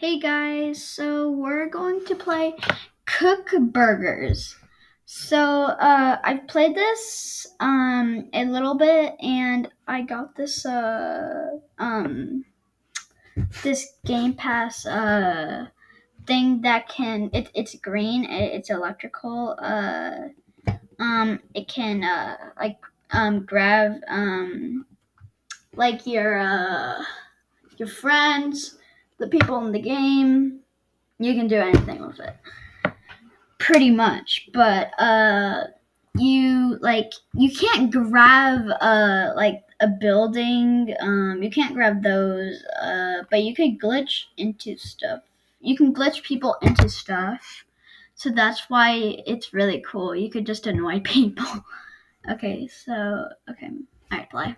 Hey guys, so we're going to play Cook Burgers. So uh, I've played this um, a little bit, and I got this uh, um, this Game Pass uh, thing that can it, it's green, it, it's electrical. Uh, um, it can uh, like um, grab um, like your uh, your friends the people in the game. You can do anything with it. Pretty much. But uh you like you can't grab uh like a building. Um you can't grab those uh but you could glitch into stuff. You can glitch people into stuff. So that's why it's really cool. You could just annoy people. okay, so okay. Alright, play.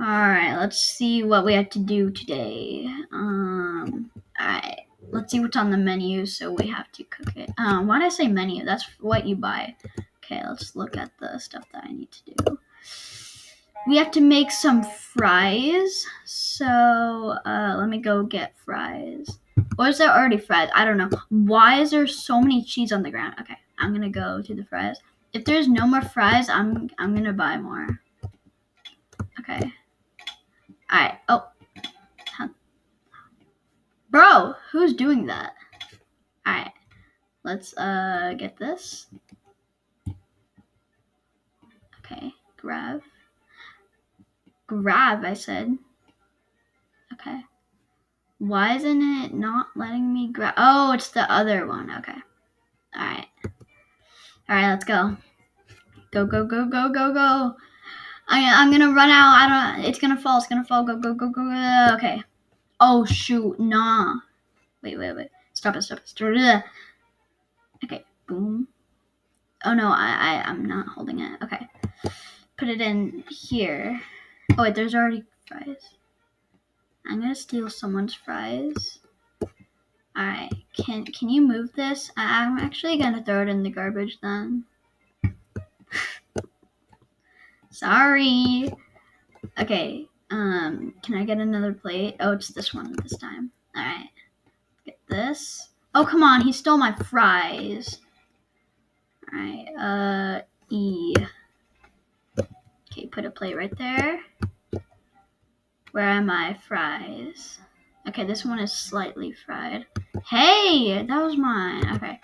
Alright, let's see what we have to do today. Um, alright, let's see what's on the menu, so we have to cook it. Um, why did I say menu? That's what you buy. Okay, let's look at the stuff that I need to do. We have to make some fries, so uh, let me go get fries. Or is there already fries? I don't know. Why is there so many cheese on the ground? Okay, I'm gonna go to the fries. If there's no more fries, I'm I'm gonna buy more. Okay. Alright. Oh. Bro, who's doing that? Alright. Let's uh get this. Okay. Grab. Grab, I said. Okay. Why isn't it not letting me grab? Oh, it's the other one. Okay. Alright. Alright, let's go. Go, go, go, go, go, go. I, I'm gonna run out. I don't. It's gonna fall. It's gonna fall. Go, go, go, go. go. Okay. Oh shoot. Nah. Wait, wait, wait. Stop it. Stop it. Stop it. Okay. Boom. Oh no. I, I I'm not holding it. Okay. Put it in here. Oh wait. There's already fries. I'm gonna steal someone's fries. Alright, can can you move this? I'm actually gonna throw it in the garbage then. Sorry. Okay. Um, can I get another plate? Oh, it's this one this time. All right. Get this. Oh, come on. He stole my fries. All right. Uh, E. Okay, put a plate right there. Where are my fries? Okay, this one is slightly fried. Hey, that was mine. Okay.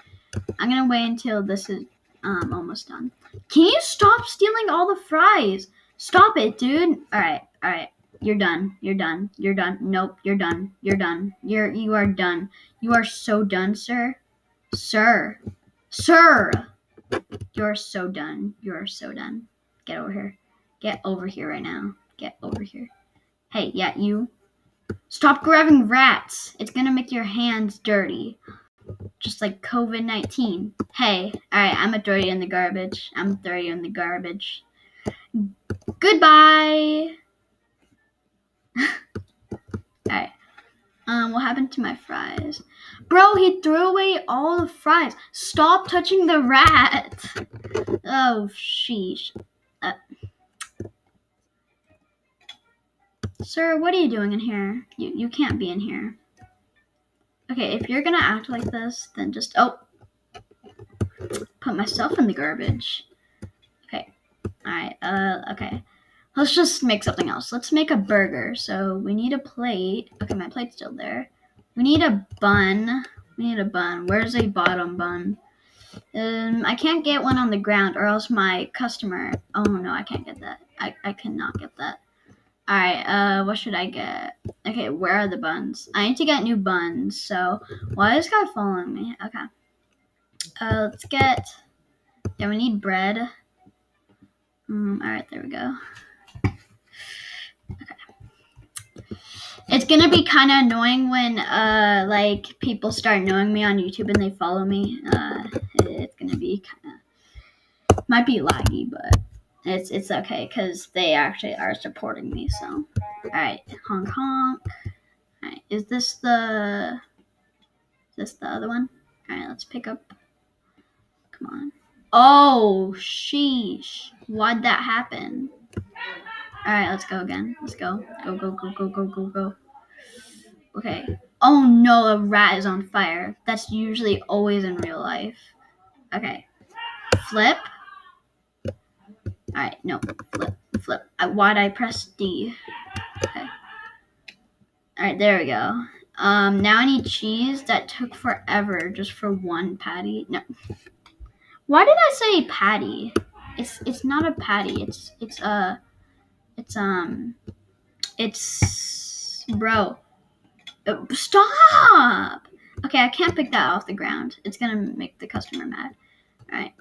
I'm gonna wait until this is um almost done. Can you stop stealing all the fries? Stop it, dude. All right, all right. You're done. You're done. You're done. Nope, you're done. You're done. You're you are done. You are so done, sir. Sir. Sir. You're so done. You're so done. Get over here. Get over here right now. Get over here. Hey, yeah, you. Stop grabbing rats. It's gonna make your hands dirty just like COVID 19. Hey, alright, I'm gonna throw you in the garbage. I'm gonna throw you in the garbage. Goodbye! alright. Um, what happened to my fries? Bro, he threw away all the fries. Stop touching the rat. Oh, sheesh. Uh, sir, what are you doing in here? You you can't be in here. Okay, if you're gonna act like this, then just oh, put myself in the garbage. Okay, all right. Uh, okay. Let's just make something else. Let's make a burger. So we need a plate. Okay, my plate's still there. We need a bun. We need a bun. Where's a bottom bun? Um, I can't get one on the ground, or else my customer. Oh no, I can't get that. I I cannot get that. Alright, uh, what should I get? Okay, where are the buns? I need to get new buns, so why is this guy following me? Okay. Uh, let's get, yeah, we need bread. Mm, Alright, there we go. Okay. It's gonna be kind of annoying when, uh, like, people start knowing me on YouTube and they follow me. Uh, it's gonna be kind of, might be laggy, but it's it's okay because they actually are supporting me. So, all right, honk honk. All right, is this the is this the other one? All right, let's pick up. Come on. Oh, sheesh! Why'd that happen? All right, let's go again. Let's go. Go go go go go go go. Okay. Oh no, a rat is on fire. That's usually always in real life. Okay. Flip. Alright, no. Flip. Flip. Uh, why'd I press D? Okay. Alright, there we go. Um, now I need cheese. That took forever just for one patty. No. Why did I say patty? It's it's not a patty. It's it's a it's um it's bro. Uh, Stop. Okay, I can't pick that off the ground. It's gonna make the customer mad. All right,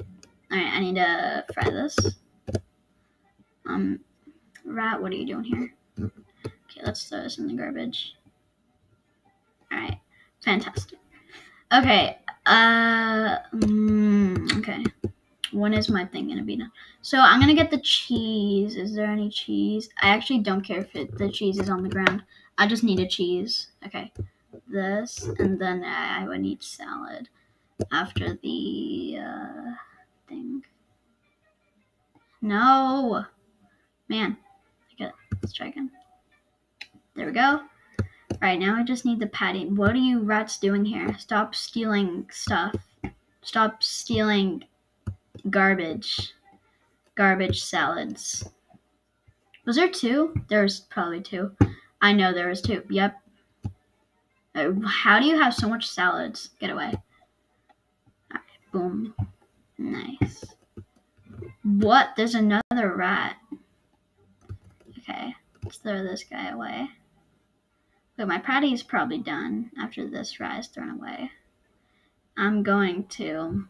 all right. I need to fry this. Um, rat, what are you doing here? Okay, let's throw this in the garbage. All right, fantastic. Okay, uh, mm, okay. When is my thing gonna be done? So I'm gonna get the cheese. Is there any cheese? I actually don't care if it, the cheese is on the ground. I just need a cheese. Okay, this, and then I, I would need salad after the uh, thing. No, man. Okay, let's try again. There we go. All right, now I just need the patty. What are you rats doing here? Stop stealing stuff. Stop stealing garbage. Garbage salads. Was there two? There's probably two. I know there was two. Yep. Uh, How do you have so much salads? Get away. Alright, boom. Nice. What? There's another rat. Okay, let's throw this guy away. But my patty is probably done after this rat is thrown away. I'm going to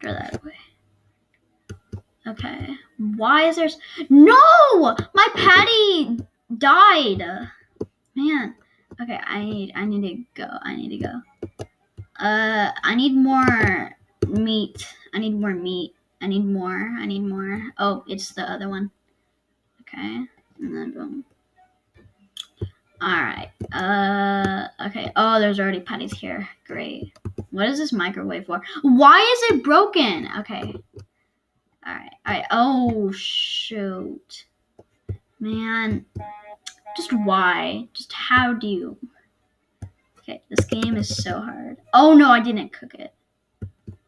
throw that away. Okay. Why is there No! My patty died. Man. Okay, I need I need to go. I need to go. Uh I need more meat. I need more meat. I need more. I need more. Oh, it's the other one. Okay. And then boom. Alright. Uh okay. Oh, there's already patties here. Great. What is this microwave for? Why is it broken? Okay. Alright. Alright. Oh shoot. Man. Just why? Just how do you Okay, this game is so hard. Oh no, I didn't cook it.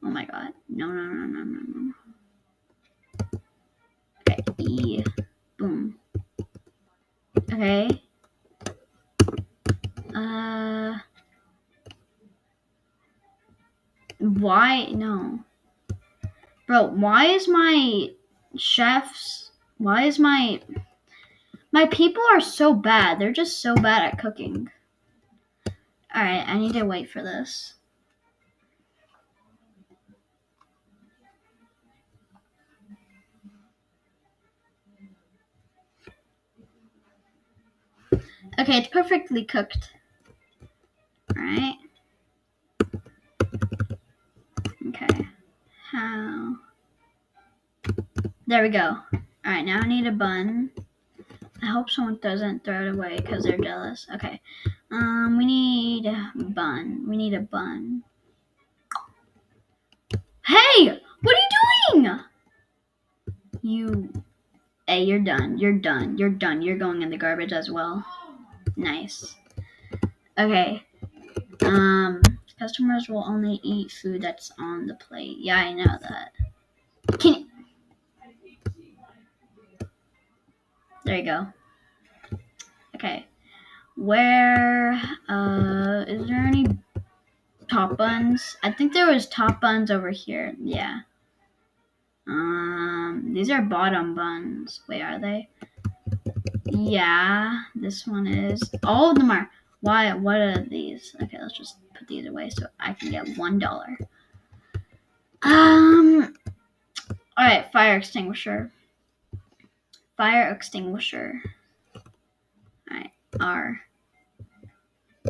Oh my god. No no no no no no. Okay, E. Boom. Okay. Uh why no. Bro why is my chefs why is my my people are so bad. They're just so bad at cooking. All right i need to wait for this okay it's perfectly cooked all right Okay. How? There we go. Alright, now I need a bun. I hope someone doesn't throw it away because they're jealous. Okay. Um, we need a bun. We need a bun. Hey! What are you doing? You. Hey, you're done. You're done. You're done. You're going in the garbage as well. Nice. Okay. Um, customers will only eat food that's on the plate. Yeah, I know that. Can There you go. Okay. Where uh is there any top buns? I think there was top buns over here. Yeah. Um these are bottom buns. Wait, are they? Yeah, this one is. All of them are. Why? What are these? Okay, let's just put these away so I can get one dollar. Um. All right, fire extinguisher. Fire extinguisher. All right, R.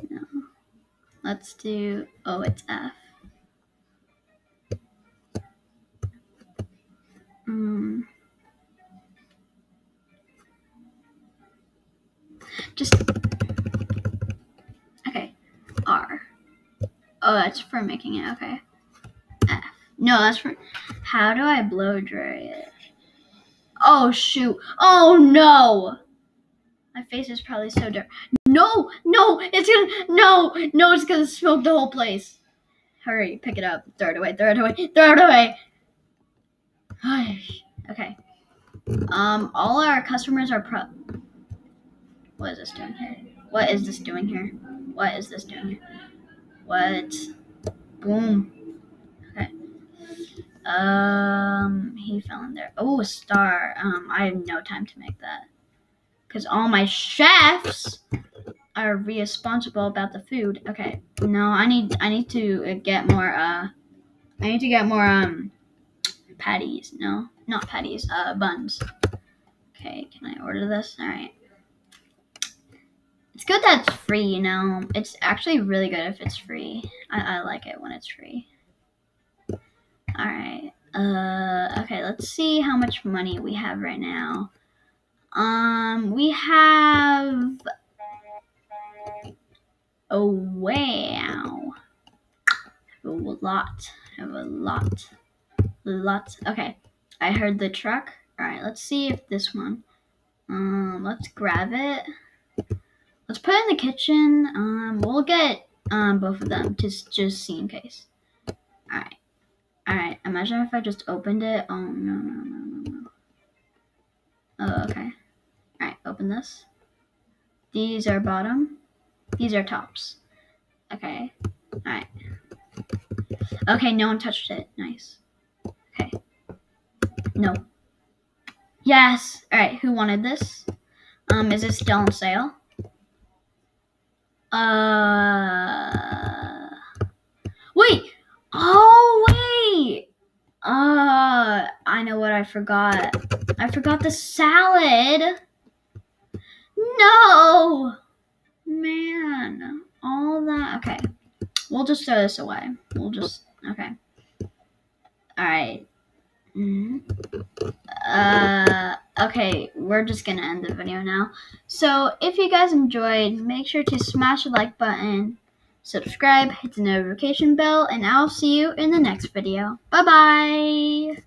No. Let's do. Oh, it's F. Um. Just okay. R. Oh, that's for making it. Okay. F. No, that's for. How do I blow dry it? Oh shoot! Oh no! My face is probably so dark. No, no, it's gonna, no, no, it's gonna smoke the whole place. Hurry, pick it up, throw it away, throw it away, throw it away. okay. Um, all our customers are pro. What is this doing here? What is this doing here? What is this doing here? What? Boom. Okay. Um, he fell in there. Oh, a star. Um, I have no time to make that. Because all my chefs are responsible about the food. Okay. No, I need I need to get more uh I need to get more um patties. No, not patties, uh buns. Okay, can I order this? Alright. It's good that it's free, you know. It's actually really good if it's free. I, I like it when it's free. Alright. Uh okay, let's see how much money we have right now. Um we have Oh wow. A lot. Have a lot. Lots. Okay. I heard the truck. Alright, let's see if this one. Um, let's grab it. Let's put it in the kitchen. Um, we'll get um both of them just just see in case. Alright. Alright, imagine if I just opened it. Oh no no no no no. Oh okay. Alright, open this. These are bottom. These are tops. Okay. Alright. Okay, no one touched it. Nice. Okay. No. Yes. Alright, who wanted this? Um, is it still on sale? Uh. Wait! Oh, wait! Uh, I know what I forgot. I forgot the salad. No! Man, all that. Okay. We'll just throw this away. We'll just. Okay. Alright. Mm-hmm. Uh, okay, we're just gonna end the video now. So, if you guys enjoyed, make sure to smash the like button, subscribe, hit the notification bell, and I'll see you in the next video. Bye bye!